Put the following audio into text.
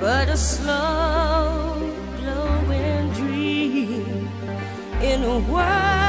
but a slow glowing dream in a world.